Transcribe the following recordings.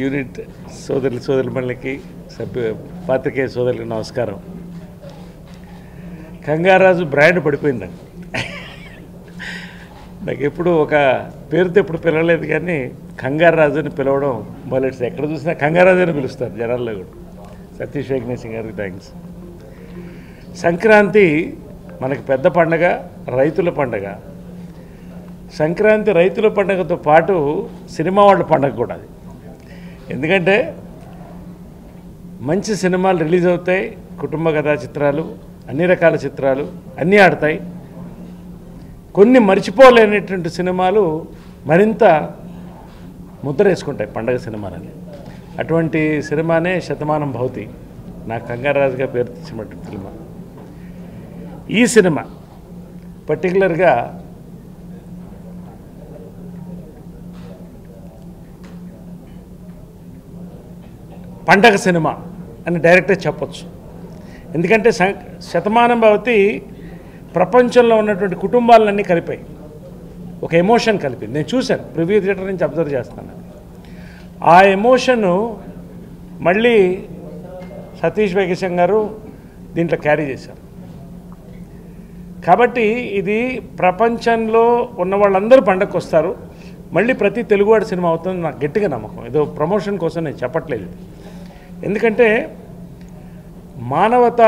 Unit సోదరులు మళ్ళీకి సభ్యు పాత్రికేయ సోదరులకు నమస్కారం. కంగారాజు బ్రాండ్ పడిపోయిందండి. నాకు ఎప్పుడు ఒక పేరుతో ఎప్పుడు పిలవలేదు కానీ కంగారాజు అని పిలవడం మొదలెట్స్ ఎక్కడ చూసినా కంగారాజు అని పిలుస్తారు జనాల్లో కూడా. సతీష్ వెంకటేశ్వర గారికి థ్యాంక్స్ సంక్రాంతి మనకి పెద్ద పండగ రైతుల పండగ. సంక్రాంతి రైతుల పండగతో పాటు సినిమా వాళ్ళ పండగ కూడా అది. ఎందుకంటే మంచి సినిమాలు రిలీజ్ అవుతాయి కుటుంబ కథా చిత్రాలు అన్ని రకాల చిత్రాలు అన్నీ ఆడతాయి. కొన్ని మర్చిపోలేనటువంటి సినిమాలు మరింత ముద్ర వేసుకుంటాయి పండగ సినిమాలని. అటువంటి సినిమానే శతమానం భౌతి. నా కంగారాజుగా పేరు తెచ్చినటువంటి సినిమా. ఈ సినిమా పర్టికులర్గా పండగ సినిమా అని డైరెక్టర్ చెప్పచ్చు. ఎందుకంటే శతమానం భవతి ప్రపంచంలో ఉన్నటువంటి కుటుంబాలన్నీ కలిపాయి. ఒక ఎమోషన్ కలిపింది. నేను చూశాను ప్రివ్యూ థియేటర్ నుంచి అబ్జర్వ్ చేస్తాను ఆ ఎమోషను మళ్ళీ సతీష్ వెంకటేశం గారు దీంట్లో క్యారీ చేశారు. కాబట్టి ఇది ప్రపంచంలో ఉన్న వాళ్ళందరూ పండగకు వస్తారు మళ్ళీ ప్రతి తెలుగువాడి సినిమా అవుతుంది నాకు గట్టిగా నమ్మకం. ఏదో ప్రమోషన్ కోసం నేను చెప్పట్లేదు. ఎందుకంటే మానవత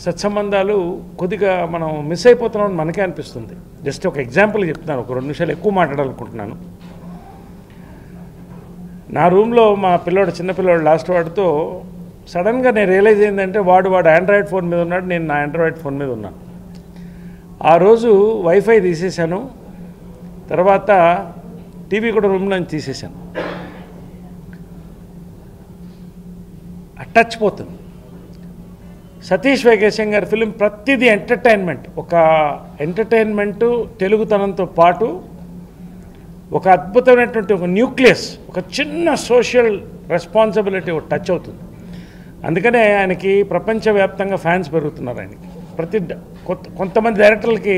సత్సంబంధాలు కొద్దిగా మనం మిస్ అయిపోతున్నామని మనకే అనిపిస్తుంది. జస్ట్ ఒక ఎగ్జాంపుల్ చెప్తున్నాను ఒక రెండు నిమిషాలు ఎక్కువ మాట్లాడాలనుకుంటున్నాను. నా రూమ్లో మా పిల్లోడు చిన్నపిల్లోడు లాస్ట్ వాడితో సడన్గా నేను రియలైజ్ అయిందంటే వాడు వాడు ఆండ్రాయిడ్ ఫోన్ మీద ఉన్నాడు నేను నా ఆండ్రాయిడ్ ఫోన్ మీద ఉన్నాను. ఆ రోజు వైఫై తీసేశాను తర్వాత టీవీ కూడా రూమ్లో నుంచి తీసేశాను. టచ్ పోతుంది సతీష్ వెంకటేశం గారి ఫిలిం ప్రతిదీ ఎంటర్టైన్మెంట్. ఒక ఎంటర్టైన్మెంటు తెలుగుతనంతో పాటు ఒక అద్భుతమైనటువంటి ఒక న్యూక్లియస్ ఒక చిన్న సోషల్ రెస్పాన్సిబిలిటీ ఒక టచ్ అవుతుంది. అందుకనే ఆయనకి ప్రపంచవ్యాప్తంగా ఫ్యాన్స్ పెరుగుతున్నారు ఆయనకి. ప్రతి కొత్త కొంతమంది డైరెక్టర్లకి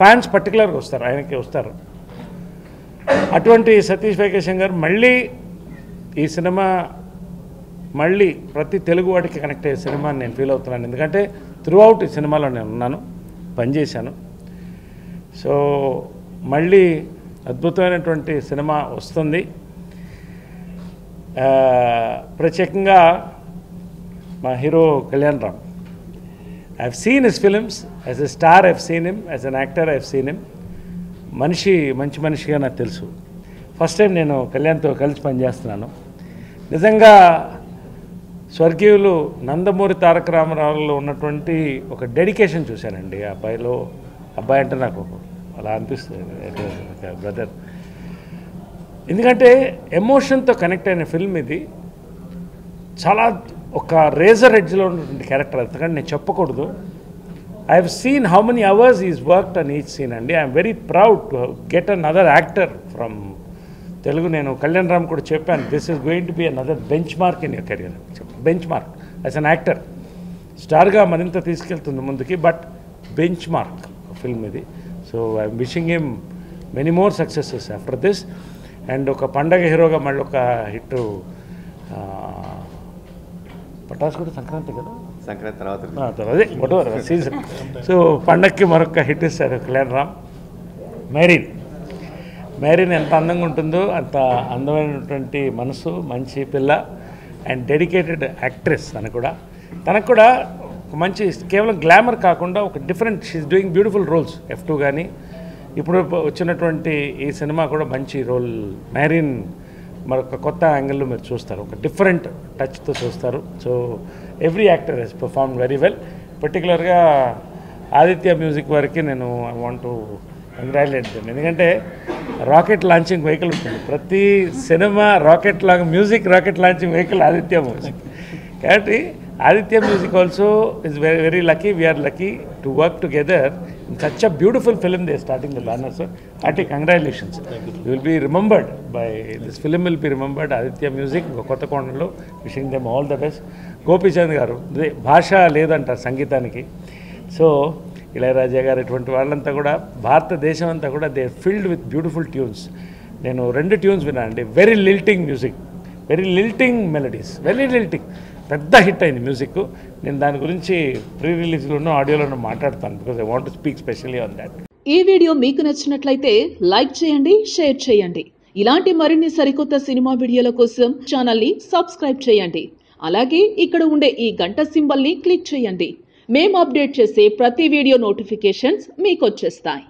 ఫ్యాన్స్ పర్టికులర్గా వస్తారు ఆయనకి వస్తారు. అటువంటి సతీష్ వెంకటేశం గారు మళ్ళీ ఈ సినిమా మళ్ళీ ప్రతి తెలుగు వాడికి కనెక్ట్ అయ్యే సినిమా నేను ఫీల్ అవుతున్నాను. ఎందుకంటే త్రూఅవుట్ ఈ సినిమాలో నేను ఉన్నాను పనిచేశాను. సో మళ్ళీ అద్భుతమైనటువంటి సినిమా వస్తుంది. ప్రత్యేకంగా మా hero Kalyan Ram. I have seen his films as a star I've seen him as an actor I've seen him మనిషి మంచి మనిషిగా నాకు తెలుసు. ఫస్ట్ టైం నేను కళ్యాణ్తో కలిసి పనిచేస్తున్నాను. నిజంగా స్వర్గీయులు నందమూరి తారక రామారావులో ఉన్నటువంటి ఒక డెడికేషన్ చూశానండి. ఆ అబ్బాయిలో అబ్బాయి అంటే నాకు అలా అనిపిస్తుంది. బ్రదర్. ఎందుకంటే ఎమోషన్తో కనెక్ట్ అయిన ఫిల్మ్ ఇది. చాలా ఒక రేజర్ ఎడ్జ్లో ఉన్నటువంటి క్యారెక్టర్ ఎందుకంటే నేను చెప్పకూడదు. I have seen how many hours is worked on each scene అండి. I'm very proud to get an other actor from Telugu నేను కళ్యాణ్ రామ్ కూడా చెప్పాను this is going to be an other benchmark in your career benchmark as an actor స్టార్గా మరింత తీసుకెళ్తుంది ముందుకి but benchmark film ఇది. So I'm wishing him many more successes after this and ఒక పండగ హీరోగా మళ్ళీ ఒక హిట్ పటాస్ కూడా సంక్రాంతి కదా? సంక్రాంతి తర్వాత అదే సీజన్ సో పండక్కి మరొక హిట్ ఇస్తారు కళ్యాణ్ రామ్. మ్యారీన్ మ్యారీన్ ఎంత అందంగా ఉంటుందో అంత అందమైనటువంటి మనసు మంచి పిల్ల అండ్ డెడికేటెడ్ యాక్ట్రెస్ తన కూడా. తనకు కూడా ఒక మంచి కేవలం గ్లామర్ కాకుండా ఒక different she's doing beautiful roles F two కానీ ఇప్పుడు వచ్చినటువంటి ఈ సినిమా కూడా మంచి రోల్ మ్యారీన్ మరొక కొత్త యాంగిల్లో మీరు చూస్తారు. ఒక డిఫరెంట్ టచ్తో చూస్తారు. So every actor has perform very well పర్టికులర్గా ఆదిత్య మ్యూజిక్ వారికి నేను I want to congratulate them ఎందుకంటే రాకెట్ లాంచింగ్ వెహికల్ ఉంటుంది. ప్రతి సినిమా రాకెట్ లాగా music rocket launching vehicle Aditya music. కాబట్టి Aditya music also is very very lucky we are lucky to work together in such a beautiful film they starting the banner sir congratulations you will be remembered by this film will be remembered Aditya music కొత్త కోణంలో wishing them all the best Gopichand garu భాష లేదంటారు సంగీతానికి. So Ilaiyaraaja గారు ఇటువంటి వాళ్ళంతా కూడా భారతదేశం అంతా కూడా they filled with beautiful tunes నేను రెండు ట్యూన్స్ విన్నానండి very lilting music very lilting melodies very lilting పెద్ద హిట్ అయింది మ్యూజిక్ నేను దాని గురించి ప్రీ రిలీజ్లోనూ ఆడియోలోనూ మాట్లాడతాను because I want to speak specially on that ఈ వీడియో మీకు నచ్చినట్లయితే లైక్ చేయండి షేర్ చేయండి. ఇలాంటి మరిన్ని సరికొత్త సినిమా వీడియోల కోసం ఛానల్ని సబ్స్క్రైబ్ చేయండి. అలాగే ఇక్కడ ఉండే ఈ గంట సింబల్ని క్లిక్ చేయండి. మేము అప్డేట్ చేసే ప్రతి వీడియో నోటిఫికేషన్స్ మీకు వచ్చేస్తాయి